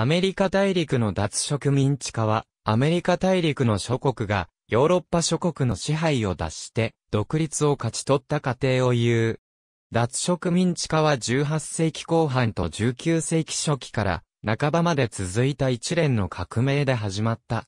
アメリカ大陸の脱植民地化は、アメリカ大陸の諸国が、ヨーロッパ諸国の支配を脱して、独立を勝ち取った過程を言う。脱植民地化は18世紀後半と19世紀初期から半ばまで続いた一連の革命で始まった。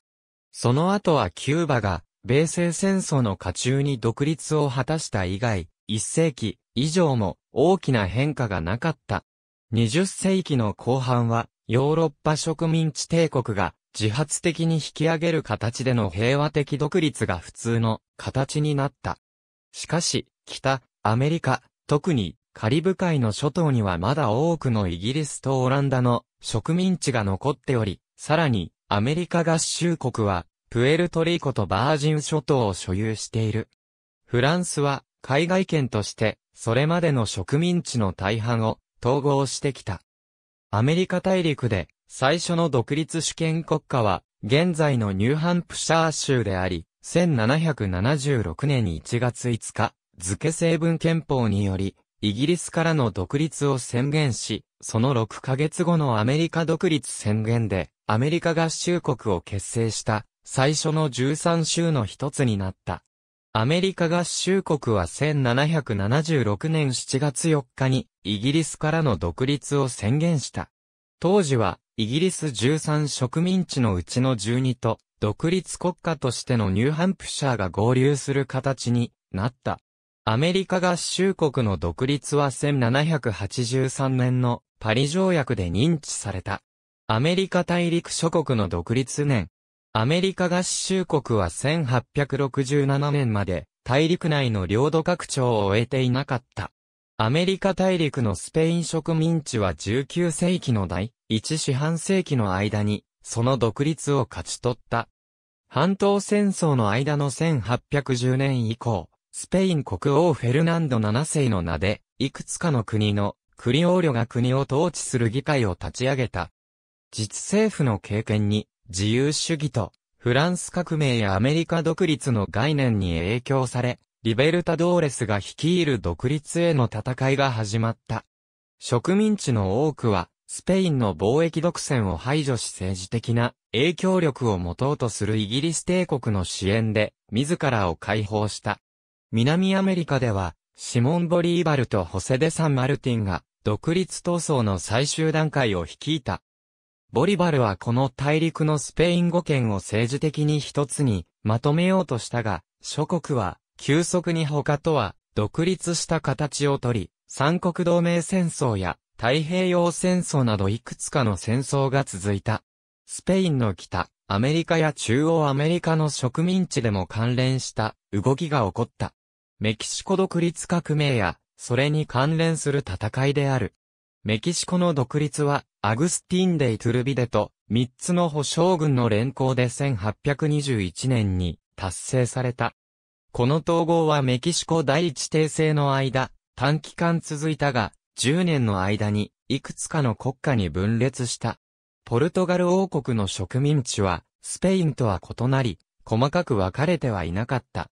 その後はキューバが米西戦争の下中に独立を果たした以外、1世紀以上も大きな変化がなかった。20世紀の後半はヨーロッパ植民地帝国が自発的に引き上げる形での平和的独立が普通の形になった。しかし、北、アメリカ、特にカリブ海の諸島にはまだ多くのイギリスとオランダの植民地が残っており、さらにアメリカ合衆国はプエルトリコとバージン諸島を所有している。フランスは海外圏としてそれまでの植民地の大半を統合してきた。アメリカ大陸で最初の独立主権国家は現在のニューハンプシャー州であり、1776年1月5日、付成文憲法により、イギリスからの独立を宣言し、その6ヶ月後のアメリカ独立宣言で、アメリカ合衆国を結成した最初の13州の一つになった。アメリカ合衆国は1776年7月4日にイギリスからの独立を宣言した。当時はイギリス13植民地のうちの12と独立国家としてのニューハンプシャーが合流する形になった。アメリカ合衆国の独立は1783年のパリ条約で認知された。アメリカ大陸諸国の独立年。アメリカ合衆国は1867年まで大陸内の領土拡張を終えていなかった。アメリカ大陸のスペイン植民地は19世紀の第1四半世紀の間にその独立を勝ち取った。半島戦争の間の1810年以降、スペイン国王フェルナンド7世の名で、いくつかの国のクリオーリョが国を統治する議会を立ち上げた。実政府の経験に自由主義とフランス革命やアメリカ独立の概念に影響され、リベルタドーレスが率いる独立への戦いが始まった。植民地の多くは、スペインの貿易独占を排除し政治的な影響力を持とうとするイギリス帝国の支援で、自らを解放した。南アメリカでは、シモン・ボリーバルとホセ・デ・サン・マルティンが、独立闘争の最終段階を率いた。ボリバルはこの大陸のスペイン語圏を政治的に一つにまとめようとしたが、諸国は急速に他とは独立した形をとり、三国同盟戦争や太平洋戦争などいくつかの戦争が続いた。スペインの北、アメリカや中央アメリカの植民地でも関連した動きが起こった。メキシコ独立革命や、それに関連する戦いである。メキシコの独立は、アグスティン・デイ・トゥルビデと、三つの保将軍の連行で1821年に達成された。この統合はメキシコ第一帝政の間、短期間続いたが、10年の間に、いくつかの国家に分裂した。ポルトガル王国の植民地は、スペインとは異なり、細かく分かれてはいなかった。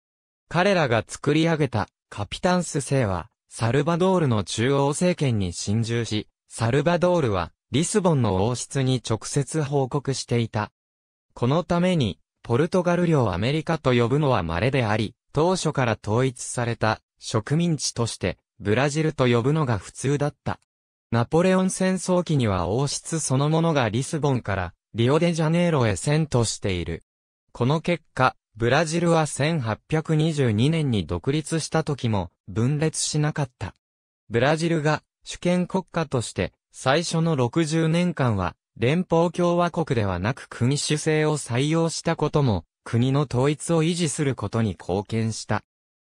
彼らが作り上げたカピタンス星は、サルバドールの中央政権に侵入し、サルバドールは、リスボンの王室に直接報告していた。このために、ポルトガル領アメリカと呼ぶのは稀であり、当初から統一された植民地として、ブラジルと呼ぶのが普通だった。ナポレオン戦争期には王室そのものがリスボンからリオデジャネイロへ遷都している。この結果、ブラジルは1822年に独立した時も分裂しなかった。ブラジルが主権国家として最初の60年間は連邦共和国ではなく国主制を採用したことも国の統一を維持することに貢献した。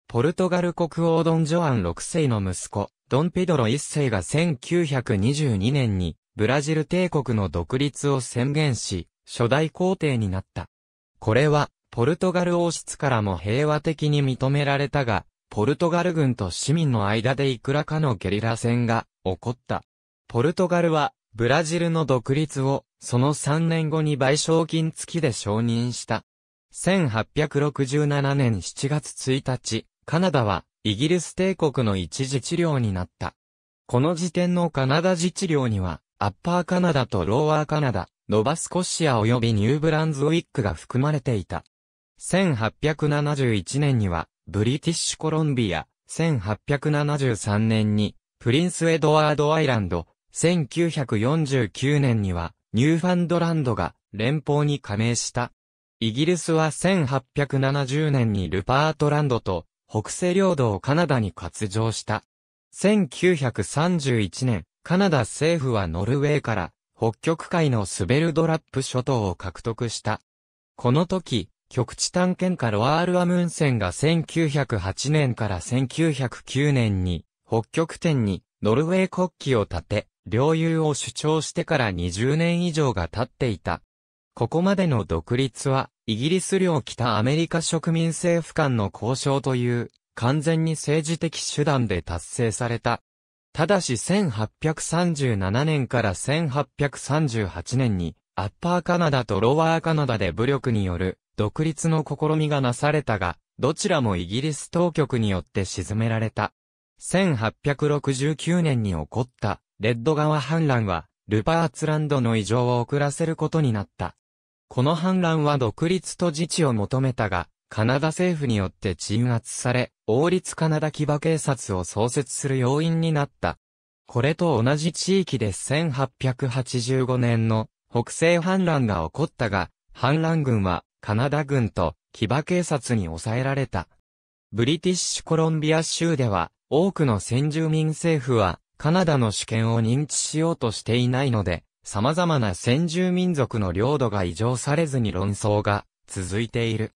ポルトガル国王ドン・ジョアン6世の息子、ドン・ペドロ1世が1922年にブラジル帝国の独立を宣言し、初代皇帝になった。これはポルトガル王室からも平和的に認められたが、ポルトガル軍と市民の間でいくらかのゲリラ戦が起こった。ポルトガルは、ブラジルの独立を、その3年後に賠償金付きで承認した。1867年7月1日、カナダは、イギリス帝国の一自治領になった。この時点のカナダ自治領には、アッパーカナダとローアーカナダ、ノバスコシア及びニューブランズウィックが含まれていた。1871年には、ブリティッシュコロンビア、1873年に、プリンスエドワードアイランド、1949年には、ニューファンドランドが連邦に加盟した。イギリスは1870年にルパートランドと北西領土をカナダに割譲した。1931年、カナダ政府はノルウェーから北極海のスベルドラップ諸島を獲得した。この時、極地探検家ロワール・アムンセンが1908年から1909年に北極点にノルウェー国旗を立て、領有を主張してから20年以上が経っていた。ここまでの独立は、イギリス領北アメリカ植民政府間の交渉という、完全に政治的手段で達成された。ただし1837年から1838年に、アッパーカナダとロワーカナダで武力による独立の試みがなされたが、どちらもイギリス当局によって沈められた。1869年に起こったレッド川反乱は、ルパーツランドの異常を遅らせることになった。この反乱は独立と自治を求めたが、カナダ政府によって鎮圧され、王立カナダ騎馬警察を創設する要因になった。これと同じ地域で1885年の北西反乱が起こったが、反乱軍はカナダ軍と騎馬警察に抑えられた。ブリティッシュコロンビア州では多くの先住民政府はカナダの主権を認知しようとしていないので、様々な先住民族の領土が異常されずに論争が続いている。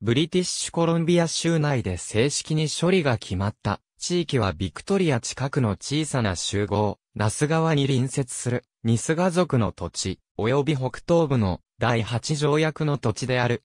ブリティッシュコロンビア州内で正式に処理が決まった地域はビクトリア近くの小さな集合、ナス川に隣接するニスガ族の土地、及び北東部の第8条約の土地である。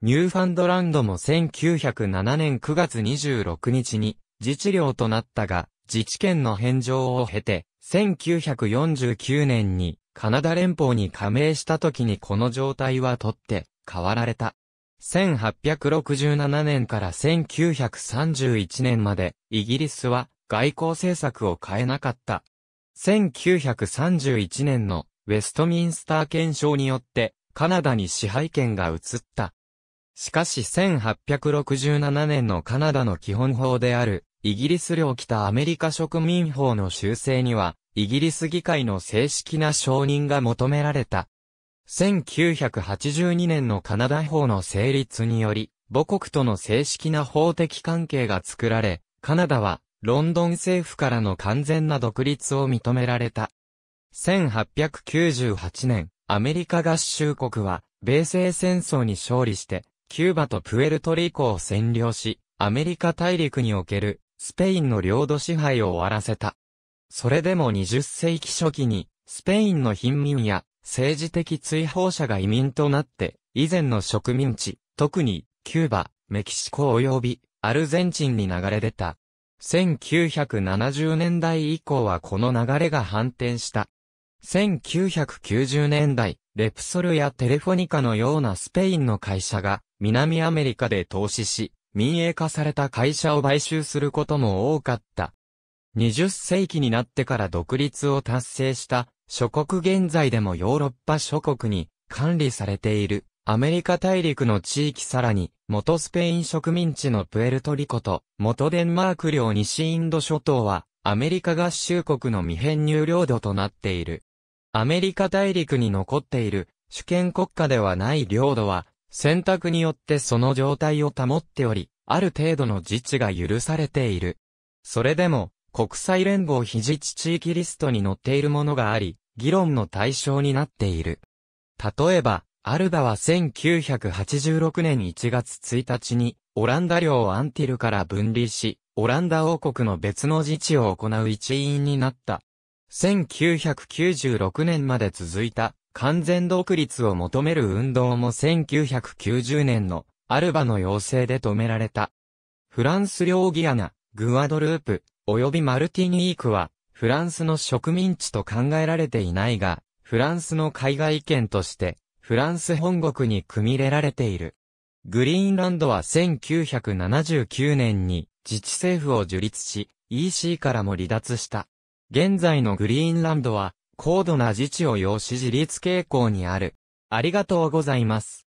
ニューファンドランドも1907年9月26日に自治領となったが、自治権の返上を経て、1949年にカナダ連邦に加盟した時にこの状態はとって変わられた。1867年から1931年までイギリスは外交政策を変えなかった。1931年のウェストミンスター憲章によってカナダに支配権が移った。しかし1867年のカナダの基本法であるイギリス領北アメリカ植民法の修正には、イギリス議会の正式な承認が求められた。1982年のカナダ法の成立により、母国との正式な法的関係が作られ、カナダは、ロンドン政府からの完全な独立を認められた。1898年、アメリカ合衆国は、米西戦争に勝利して、キューバとプエルトリコを占領し、アメリカ大陸におけるスペインの領土支配を終わらせた。それでも20世紀初期に、スペインの貧民や政治的追放者が移民となって、以前の植民地、特にキューバ、メキシコ及びアルゼンチンに流れ出た。1970年代以降はこの流れが反転した。1990年代、レプソルやテレフォニカのようなスペインの会社が南アメリカで投資し、民営化された会社を買収することも多かった。20世紀になってから独立を達成した諸国現在でもヨーロッパ諸国に管理されているアメリカ大陸の地域さらに元スペイン植民地のプエルトリコと元デンマーク領西インド諸島はアメリカ合衆国の未編入領土となっている。アメリカ大陸に残っている主権国家ではない領土は選択によってその状態を保っており、ある程度の自治が許されている。それでも、国際連合非自治地域リストに載っているものがあり、議論の対象になっている。例えば、アルバは1986年1月1日に、オランダ領アンティルから分離し、オランダ王国の別の自治を行う一員になった。1996年まで続いた完全独立を求める運動も1990年のアルバの要請で止められた。フランス領ギアナ、グアドループ、及びマルティニークは、フランスの植民地と考えられていないが、フランスの海外圏として、フランス本国に組み入れられている。グリーンランドは1979年に自治政府を樹立し、EC からも離脱した。現在のグリーンランドは高度な自治を要し自立傾向にある。ありがとうございます。